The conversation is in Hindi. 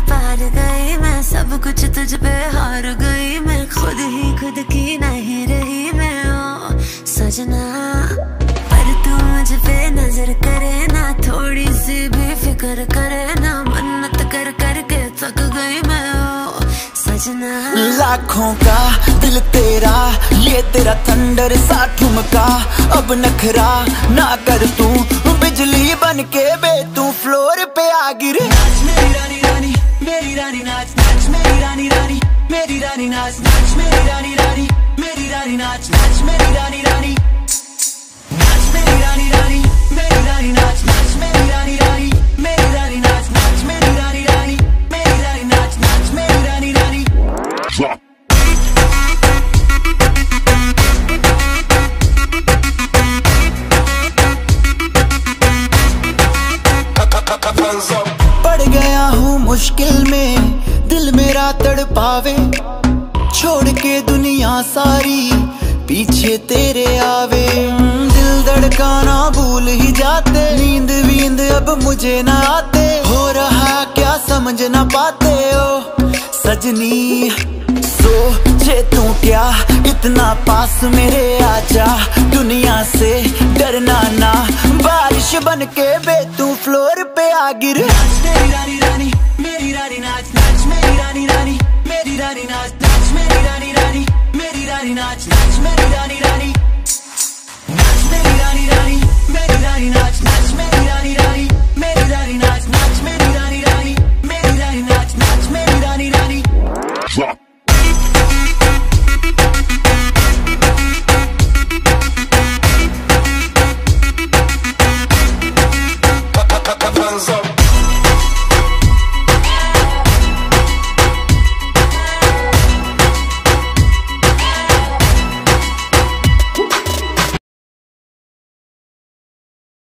पार पार गई मैं, सब कुछ तुझ पे हार गई मैं। खुद ही खुद की नहीं रही मैं, ओ, सजना। पर तू मुझ पे नज़र करे ना, थोड़ी सी भी फ़िक्र करे ना। मन्नत कर करके थक गई मैं, ओ, सजना। लाखों का दिल तेरा, ये तेरा थंडर सा ठुमका। अब नखरा ना कर तू रानी नाच नाच मेरी रानी रानी मेरी रानी नाच नाच मेरी रानी रानी मेरी रानी नाच नाच मेरी रानी रानी नाच मेरी रानी रानी मेरी रानी नाच नाच मेरी रानी रानी मेरी रानी नाच नाच मेरी रानी रानी मेरी रानी नाच नाच मेरी रानी रानी हूँ मुश्किल में, दिल मेरा तड़पावे। छोड़ के दुनिया सारी, पीछे तेरे आवे। दिल धड़काना भूल ही जाते, नींद वींद अब मुझे ना आते। हो रहा क्या समझ ना पाते हो सजनी, सोचे तू क्या? इतना पास मेरे आजा, दुनिया से डरना ना। बारिश बन के बे तू फ्लोर पे आ गिर। रानी नाच नाच मेरी रानी रानी मेरी रानी नाच नाच मेरी रानी रानी।